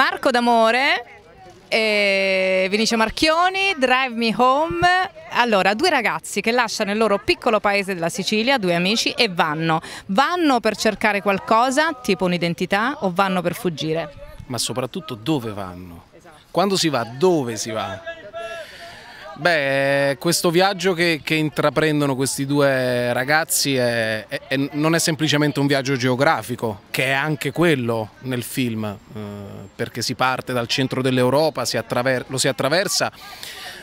Marco D'Amore, e Vinicio Marchioni, Drive Me Home. Allora, due ragazzi che lasciano il loro piccolo paese della Sicilia, due amici, e vanno. Vanno per cercare qualcosa, tipo un'identità, o vanno per fuggire? Ma soprattutto dove vanno? Quando si va, dove si va? Beh, questo viaggio che, che, intraprendono questi due ragazzi è, è, è, non è semplicemente un viaggio geografico, che è anche quello nel film, eh, perché si parte dal centro dell'Europa, lo si attraversa,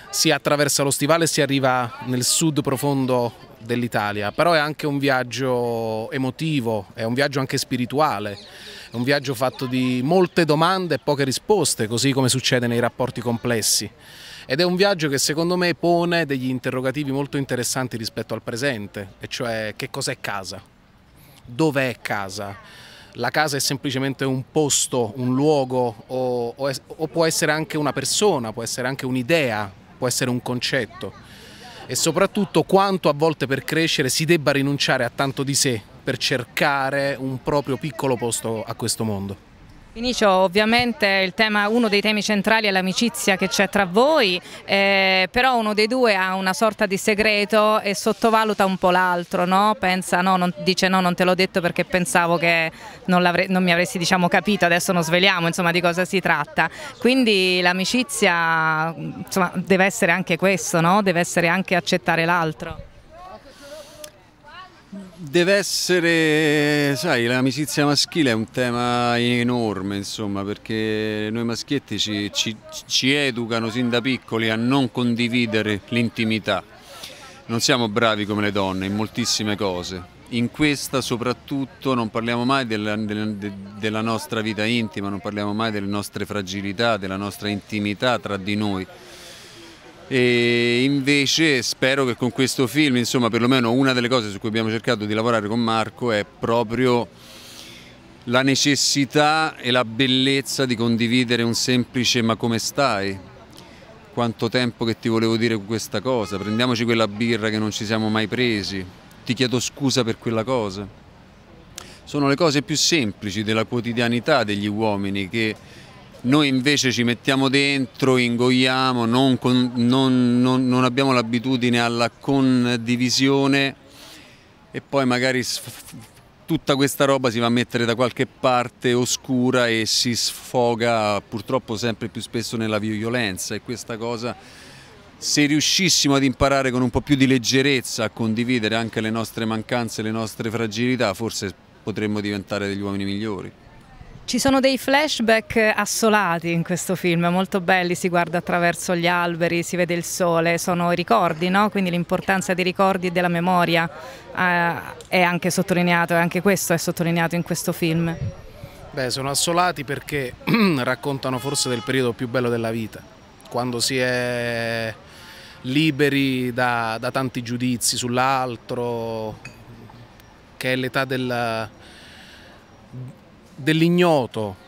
si attraversa lo stivale e si arriva nel sud profondo dell'Italia, però è anche un viaggio emotivo, è un viaggio anche spirituale, è un viaggio fatto di molte domande e poche risposte, così come succede nei rapporti complessi ed è un viaggio che secondo me pone degli interrogativi molto interessanti rispetto al presente, e cioè che cos'è casa? Dov'è casa? La casa è semplicemente un posto, un luogo o, o, o può essere anche una persona, può essere anche un'idea, può essere un concetto e soprattutto quanto a volte per crescere si debba rinunciare a tanto di sé per cercare un proprio piccolo posto a questo mondo. Vinicio, ovviamente tema, uno dei temi centrali è l'amicizia che c'è tra voi, eh, però uno dei due ha una sorta di segreto e sottovaluta un po' l'altro, no? Pensa, no, non, dice no, non te l'ho detto perché pensavo che non, non mi avresti diciamo, capito, adesso non sveliamo insomma, di cosa si tratta. Quindi l'amicizia deve essere anche questo, no? deve essere anche accettare l'altro. Deve essere, sai, l'amicizia maschile è un tema enorme, insomma, perché noi maschietti ci, ci, ci educano sin da piccoli a non condividere l'intimità. Non siamo bravi come le donne in moltissime cose. In questa soprattutto non parliamo mai della, della, nostra vita intima, non parliamo mai delle nostre fragilità, della nostra intimità tra di noi e invece spero che con questo film, insomma perlomeno una delle cose su cui abbiamo cercato di lavorare con Marco è proprio la necessità e la bellezza di condividere un semplice ma come stai? Quanto tempo che ti volevo dire questa cosa, prendiamoci quella birra che non ci siamo mai presi, ti chiedo scusa per quella cosa. Sono le cose più semplici della quotidianità degli uomini che noi invece ci mettiamo dentro, ingoiamo, non, con, non, non, non abbiamo l'abitudine alla condivisione e poi magari tutta questa roba si va a mettere da qualche parte oscura e si sfoga purtroppo sempre più spesso nella violenza e questa cosa se riuscissimo ad imparare con un po' più di leggerezza a condividere anche le nostre mancanze, le nostre fragilità, forse potremmo diventare degli uomini migliori. Ci sono dei flashback assolati in questo film, molto belli, si guarda attraverso gli alberi, si vede il sole, sono ricordi, no? quindi l'importanza dei ricordi e della memoria eh, è anche sottolineato e anche questo è sottolineato in questo film. Beh, sono assolati perché raccontano forse del periodo più bello della vita, quando si è liberi da, da tanti giudizi sull'altro, che è l'età del dell'ignoto,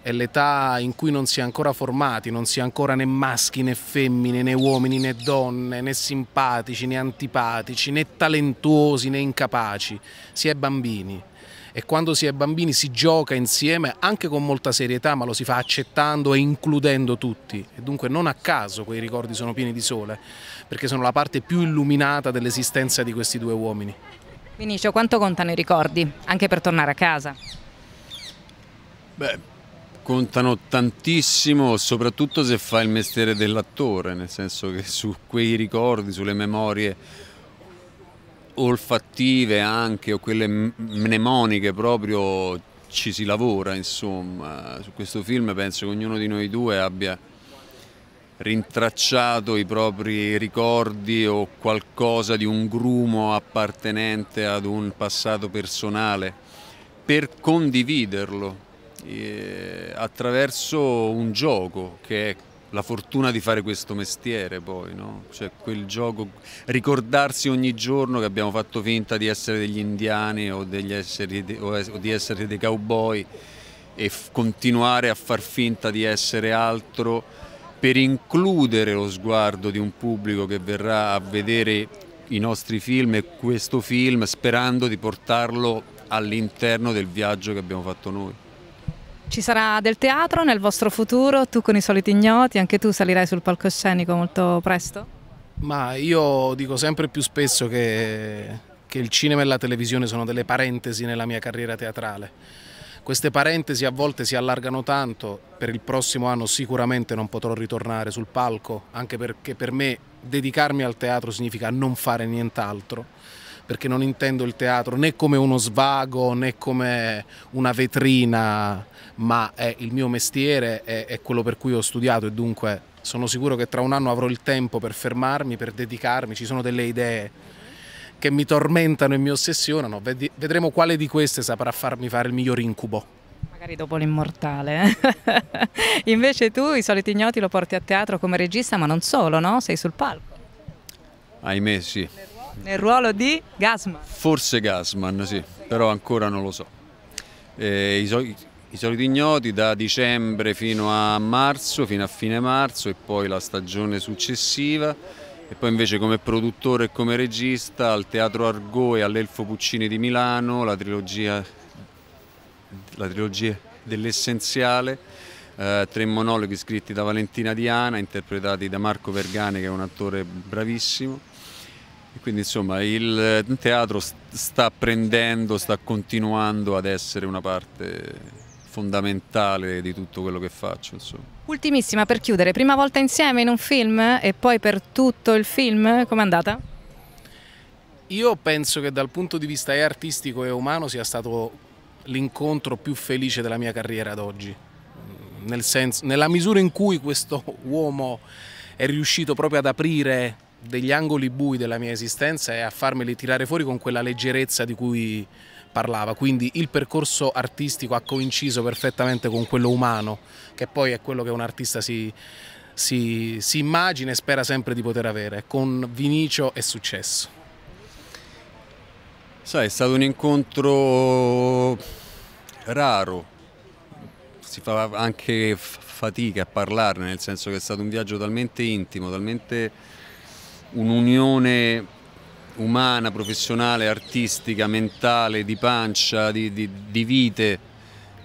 è l'età in cui non si è ancora formati, non si è ancora né maschi né femmine, né uomini né donne, né simpatici né antipatici, né talentuosi né incapaci, si è bambini. E quando si è bambini si gioca insieme anche con molta serietà, ma lo si fa accettando e includendo tutti. E dunque non a caso quei ricordi sono pieni di sole, perché sono la parte più illuminata dell'esistenza di questi due uomini. Vinicio, quanto contano i ricordi, anche per tornare a casa? Beh, contano tantissimo, soprattutto se fa il mestiere dell'attore, nel senso che su quei ricordi, sulle memorie olfattive anche o quelle mnemoniche proprio ci si lavora, insomma. Su questo film penso che ognuno di noi due abbia rintracciato i propri ricordi o qualcosa di un grumo appartenente ad un passato personale per condividerlo eh, attraverso un gioco che è la fortuna di fare questo mestiere poi, no? cioè quel gioco, ricordarsi ogni giorno che abbiamo fatto finta di essere degli indiani o, esseri, o di essere dei cowboy e continuare a far finta di essere altro per includere lo sguardo di un pubblico che verrà a vedere i nostri film e questo film sperando di portarlo all'interno del viaggio che abbiamo fatto noi. Ci sarà del teatro nel vostro futuro? Tu con i soliti ignoti, anche tu salirai sul palcoscenico molto presto? Ma io dico sempre più spesso che, che il cinema e la televisione sono delle parentesi nella mia carriera teatrale. Queste parentesi a volte si allargano tanto, per il prossimo anno sicuramente non potrò ritornare sul palco, anche perché per me dedicarmi al teatro significa non fare nient'altro, perché non intendo il teatro né come uno svago né come una vetrina, ma è il mio mestiere, è, è quello per cui ho studiato e dunque sono sicuro che tra un anno avrò il tempo per fermarmi, per dedicarmi, ci sono delle idee che mi tormentano e mi ossessionano, vedremo quale di queste saprà farmi fare il miglior incubo. Magari dopo l'immortale. Invece tu i soliti ignoti lo porti a teatro come regista, ma non solo, no? Sei sul palco. Ahimè sì. Nel ruolo di Gasman? Forse Gasman, sì, però ancora non lo so. Eh, i, i soliti ignoti da dicembre fino a marzo, fino a fine marzo e poi la stagione successiva e poi invece come produttore e come regista al Teatro Argo e all'Elfo Puccini di Milano, la trilogia, la trilogia dell'essenziale, eh, tre monologhi scritti da Valentina Diana, interpretati da Marco Vergane che è un attore bravissimo. Quindi insomma il teatro sta prendendo, sta continuando ad essere una parte fondamentale di tutto quello che faccio. Insomma. Ultimissima per chiudere, prima volta insieme in un film e poi per tutto il film, com'è andata? Io penso che dal punto di vista artistico e umano sia stato l'incontro più felice della mia carriera ad oggi. Nel senso, nella misura in cui questo uomo è riuscito proprio ad aprire degli angoli bui della mia esistenza e a farmeli tirare fuori con quella leggerezza di cui parlava, quindi il percorso artistico ha coinciso perfettamente con quello umano, che poi è quello che un artista si, si, si immagina e spera sempre di poter avere. Con Vinicio è successo. Sai, è stato un incontro raro, si fa anche fatica a parlarne, nel senso che è stato un viaggio talmente intimo, talmente un'unione umana, professionale, artistica, mentale, di pancia, di, di, di vite,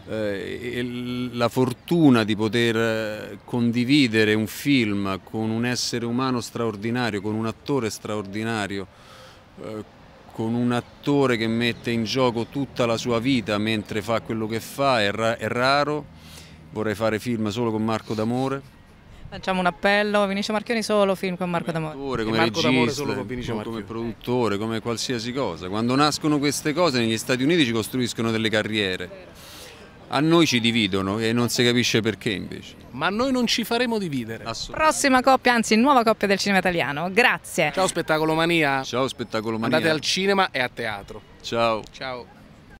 eh, la fortuna di poter eh, condividere un film con un essere umano straordinario, con un attore straordinario, eh, con un attore che mette in gioco tutta la sua vita mentre fa quello che fa, è, ra è raro. Vorrei fare film solo con Marco D'Amore Facciamo un appello, Vinicio Marchioni solo film con Marco D'Amore. Come Marco regista, solo con Vinicio come produttore, come qualsiasi cosa. Quando nascono queste cose negli Stati Uniti ci costruiscono delle carriere. A noi ci dividono e non si capisce perché invece. Ma noi non ci faremo dividere. Prossima coppia, anzi nuova coppia del cinema italiano. Grazie. Ciao Spettacolo Mania. Ciao Spettacolo Mania. Andate al cinema e a teatro. Ciao. Ciao.